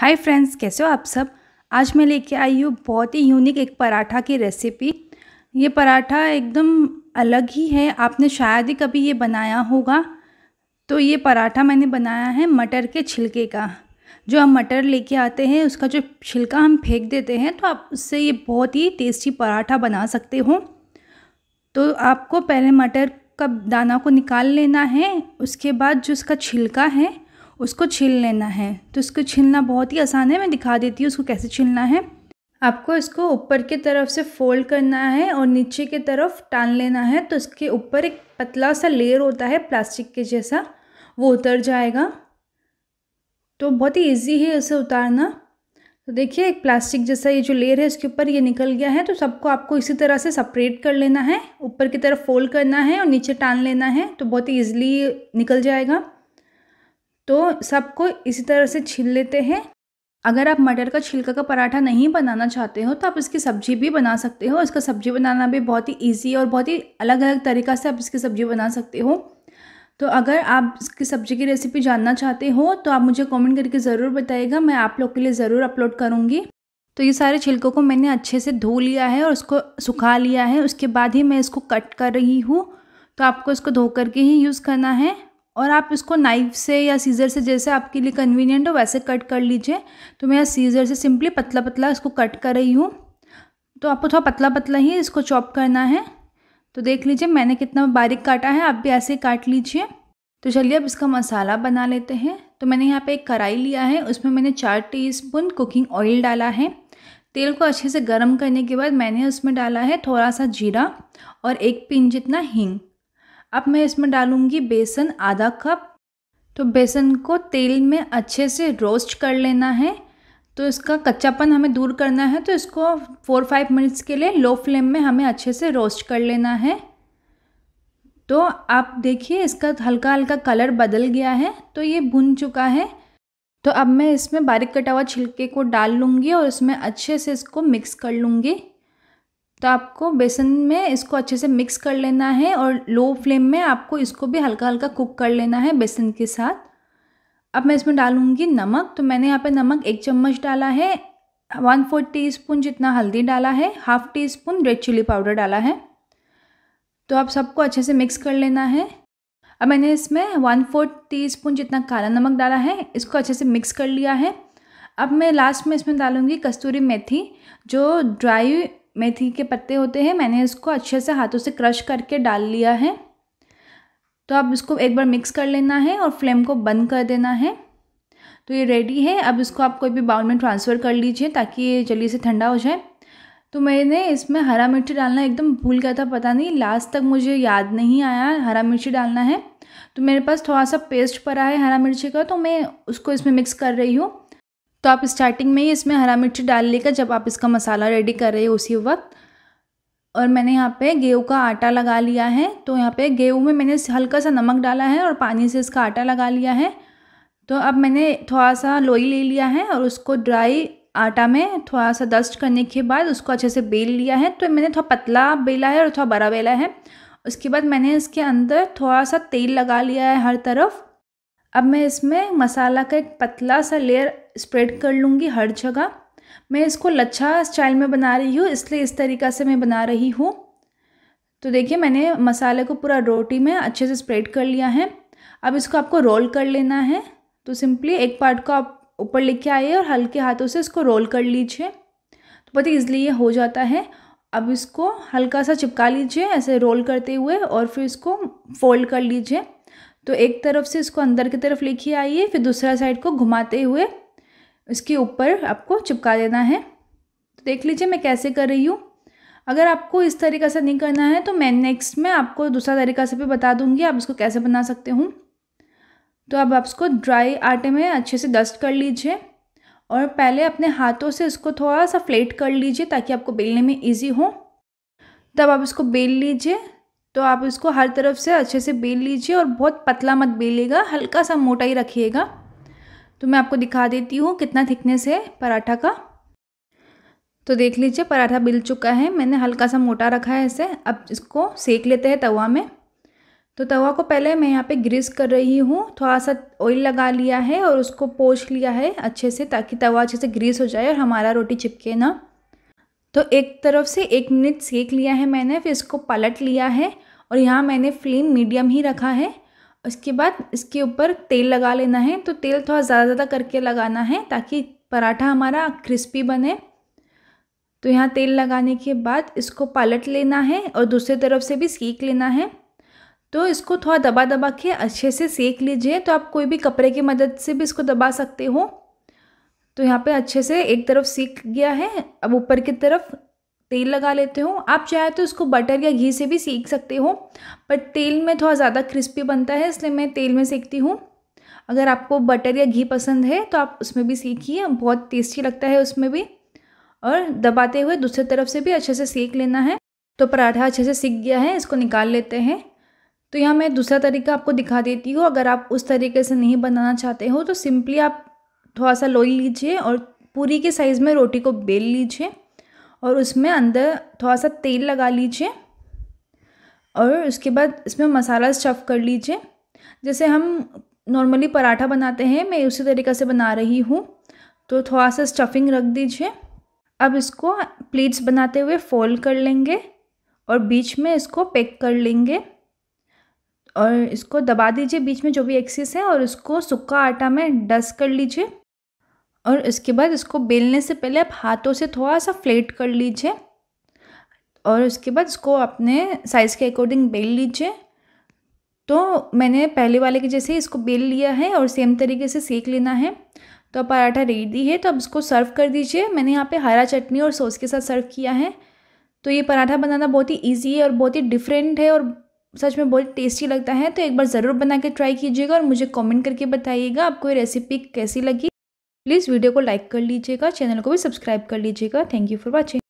Hi friends, कैसे हो आप सब? आज मैं लेके आई हूँ बहुत ही यूनिक एक पराठा की रेसिपी। ये पराठा एकदम अलग ही है। आपने शायद ही कभी ये बनाया होगा। तो ये पराठा मैंने बनाया है मटर के छिलके का। जो हम मटर लेके आते हैं, उसका जो छिलका हम फेंक देते हैं तो आप उससे ये बहुत ही टेस्टी पराठा बना सकते हो। तो आपको पहले मटर का दाना को निकाल लेना है। उसके बाद जो उसका छिलका है उसको छील लेना है। तो इसको छीलना बहुत ही आसान है, मैं दिखा देती हूँ उसको कैसे छीलना है। आपको इसको ऊपर की तरफ़ से फोल्ड करना है और नीचे की तरफ़ टान लेना है। तो इसके ऊपर एक पतला सा लेयर होता है प्लास्टिक के जैसा, वो उतर जाएगा। तो बहुत ही ईजी है इसे उतारना। तो देखिए, एक प्लास्टिक जैसा ये जो लेयर है, इसके ऊपर ये निकल गया है। तो सबको आपको इसी तरह से सेपरेट कर लेना है। ऊपर की तरफ़ फोल्ड करना है और नीचे टान लेना है। तो बहुत ही ईजिली निकल जाएगा। तो सबको इसी तरह से छील लेते हैं। अगर आप मटर का छिलका का पराठा नहीं बनाना चाहते हो तो आप इसकी सब्ज़ी भी बना सकते हो। इसका सब्ज़ी बनाना भी बहुत ही ईजी और बहुत ही अलग अलग तरीक़ा से आप इसकी सब्ज़ी बना सकते हो। तो अगर आप इसकी सब्ज़ी की रेसिपी जानना चाहते हो तो आप मुझे कमेंट करके ज़रूर बताइएगा। मैं आप लोग के लिए ज़रूर अपलोड करूँगी। तो ये सारे छिलकों को मैंने अच्छे से धो लिया है और उसको सुखा लिया है। उसके बाद ही मैं इसको कट कर रही हूँ। तो आपको इसको धो करके ही यूज़ करना है। और आप इसको नाइफ से या सीज़र से जैसे आपके लिए कन्वीनियंट हो, वैसे कट कर लीजिए। तो मैं सीज़र से सिंपली पतला पतला इसको कट कर रही हूँ। तो आपको थोड़ा पतला पतला ही इसको चॉप करना है। तो देख लीजिए, मैंने कितना बारीक काटा है, आप भी ऐसे ही काट लीजिए। तो चलिए, अब इसका मसाला बना लेते हैं। तो मैंने यहाँ पे एक कढ़ाई लिया है, उसमें मैंने चार टीस्पून कुकिंग ऑयल डाला है। तेल को अच्छे से गर्म करने के बाद मैंने उसमें डाला है थोड़ा सा जीरा और एक पिन जितना हींग। अब मैं इसमें डालूँगी बेसन आधा कप। तो बेसन को तेल में अच्छे से रोस्ट कर लेना है। तो इसका कच्चापन हमें दूर करना है तो इसको फोर फाइव मिनट्स के लिए लो फ्लेम में हमें अच्छे से रोस्ट कर लेना है। तो आप देखिए, इसका हल्का हल्का कलर बदल गया है तो ये भुन चुका है। तो अब मैं इसमें बारीक कटा हुआ छिलके को डाल लूँगी और इसमें अच्छे से इसको मिक्स कर लूँगी। तो आपको बेसन में इसको अच्छे से मिक्स कर लेना है और लो फ्लेम में आपको इसको भी हल्का हल्का कुक कर लेना है बेसन के साथ। अब मैं इसमें डालूँगी नमक। तो मैंने यहाँ पे नमक एक चम्मच डाला है वन फोर टी स्पून जितना हल्दी डाला है half teaspoon red chilli powder डाला है। तो आप सबको अच्छे से मिक्स कर लेना है। अब मैंने इसमें वन फोर्थ टी स्पून जितना काला नमक डाला है, इसको अच्छे से मिक्स कर लिया है। अब मैं लास्ट में इसमें डालूँगी कस्तूरी मेथी, जो ड्राई मेथी के पत्ते होते हैं, मैंने इसको अच्छे से हाथों से क्रश करके डाल लिया है। तो अब इसको एक बार मिक्स कर लेना है और फ्लेम को बंद कर देना है। तो ये रेडी है। अब इसको आप कोई भी बाउल में ट्रांसफ़र कर लीजिए ताकि ये जल्दी से ठंडा हो जाए। तो मैंने इसमें हरा मिर्ची डालना एकदम भूल गया था, पता नहीं लास्ट तक मुझे याद नहीं आया हरा मिर्ची डालना है। तो मेरे पास थोड़ा सा पेस्ट पड़ा है हरा मिर्ची का तो मैं उसको इसमें मिक्स कर रही हूँ। तो आप स्टार्टिंग में ही इसमें हरा मिर्ची डाल लेकर जब आप इसका मसाला रेडी कर रहे हो उसी वक्त, और मैंने यहाँ पे गेहूँ का आटा लगा लिया है तो यहाँ पे गेहूँ में मैंने हल्का सा नमक डाला है और पानी से इसका आटा लगा लिया है। तो अब मैंने थोड़ा सा लोई ले लिया है और उसको ड्राई आटा में थोड़ा सा डस्ट करने के बाद उसको अच्छे से बेल लिया है। तो मैंने थोड़ा पतला बेला है और थोड़ा बड़ा बेला है। उसके बाद मैंने इसके अंदर थोड़ा सा तेल लगा लिया है हर तरफ़। अब मैं इसमें मसाला का एक पतला सा लेयर स्प्रेड कर लूँगी हर जगह। मैं इसको लच्छा स्टाइल में बना रही हूँ, इसलिए इस तरीक़ा से मैं बना रही हूँ। तो देखिए, मैंने मसाले को पूरा रोटी में अच्छे से स्प्रेड कर लिया है। अब इसको आपको रोल कर लेना है। तो सिंपली एक पार्ट को आप ऊपर लेके आइए और हल्के हाथों से इसको रोल कर लीजिए। तो बहुत ही ईजिली ये हो जाता है। अब इसको हल्का सा चिपका लीजिए ऐसे रोल करते हुए और फिर इसको फोल्ड कर लीजिए। तो एक तरफ़ से इसको अंदर की तरफ़ लेके आइए, फिर दूसरा साइड को घुमाते हुए इसके ऊपर आपको चिपका देना है। तो देख लीजिए मैं कैसे कर रही हूँ। अगर आपको इस तरीक़ा से नहीं करना है तो मैं नेक्स्ट में आपको दूसरा तरीका से भी बता दूँगी, आप इसको कैसे बना सकते हूँ। तो अब आप इसको ड्राई आटे में अच्छे से डस्ट कर लीजिए और पहले अपने हाथों से इसको थोड़ा सा फ्लेट कर लीजिए ताकि आपको बेलने में ईजी हो। तब आप इसको बेल लीजिए। तो आप इसको हर तरफ़ से अच्छे से बेल लीजिए और बहुत पतला मत बेलिएगा हल्का सा मोटा ही रखिएगा। तो मैं आपको दिखा देती हूँ कितना थिकनेस है पराठा का। तो देख लीजिए, पराठा बिल चुका है, मैंने हल्का सा मोटा रखा है इसे। अब इसको सेक लेते हैं तवा में। तो तवा को पहले मैं यहाँ पे ग्रीस कर रही हूँ, थोड़ा सा ऑयल लगा लिया है और उसको पोछ लिया है अच्छे से, ताकि तवा अच्छे से ग्रीस हो जाए और हमारा रोटी चिपके ना। तो एक तरफ़ से एक मिनट सेक लिया है मैंने, फिर इसको पलट लिया है और यहाँ मैंने फ्लेम मीडियम ही रखा है। उसके बाद इसके ऊपर तेल लगा लेना है तो तेल थोड़ा ज़्यादा ज़्यादा करके लगाना है ताकि पराठा हमारा क्रिस्पी बने। तो यहाँ तेल लगाने के बाद इसको पलट लेना है और दूसरी तरफ़ से भी सेक लेना है। तो इसको थोड़ा दबा दबा के अच्छे से सेक लीजिए तो आप कोई भी कपड़े की मदद से भी इसको दबा सकते हो। तो यहाँ पे अच्छे से एक तरफ़ सीख गया है, अब ऊपर की तरफ़ तेल लगा लेते हो। आप चाहे तो इसको बटर या घी से भी सीख सकते हो, पर तेल में थोड़ा ज़्यादा क्रिस्पी बनता है, इसलिए मैं तेल में सेकती हूँ। अगर आपको बटर या घी पसंद है तो आप उसमें भी सीखिए, बहुत टेस्टी लगता है उसमें भी। और दबाते हुए दूसरे तरफ़ से भी अच्छे से सेक लेना है। तो पराठा अच्छे से सीख गया है, इसको निकाल लेते हैं। तो यहाँ मैं दूसरा तरीका आपको दिखा देती हूँ। अगर आप उस तरीके से नहीं बनाना चाहते हो तो सिंपली आप थोड़ा सा लोई लीजिए और पूरी के साइज़ में रोटी को बेल लीजिए और उसमें अंदर थोड़ा सा तेल लगा लीजिए और उसके बाद इसमें मसाला स्टफ़ कर लीजिए। जैसे हम नॉर्मली पराठा बनाते हैं, मैं उसी तरीक़े से बना रही हूँ तो थोड़ा सा स्टफिंग रख दीजिए। अब इसको प्लेट्स बनाते हुए फोल्ड कर लेंगे और बीच में इसको पैक कर लेंगे और इसको दबा दीजिए बीच में जो भी एक्सेस है और इसको सूखा आटा में डस्ट कर लीजिए। और इसके बाद इसको बेलने से पहले आप हाथों से थोड़ा सा फ्लेट कर लीजिए और उसके बाद इसको अपने साइज़ के अकॉर्डिंग बेल लीजिए। तो मैंने पहले वाले के जैसे इसको बेल लिया है और सेम तरीके से सेक लेना है तो पराठा रेडी है तो अब इसको सर्व कर दीजिए। मैंने यहाँ पे हरा चटनी और सॉस के साथ सर्व किया है। तो ये पराठा बनाना बहुत ही ईजी है और बहुत ही डिफरेंट है और सच में बहुत टेस्टी लगता है। तो एक बार ज़रूर बना के ट्राई कीजिएगा और मुझे कमेंट करके बताइएगा आपको ये रेसिपी कैसी लगी। प्लीज़ वीडियो को लाइक कर लीजिएगा, चैनल को भी सब्सक्राइब कर लीजिएगा। Thank you for watching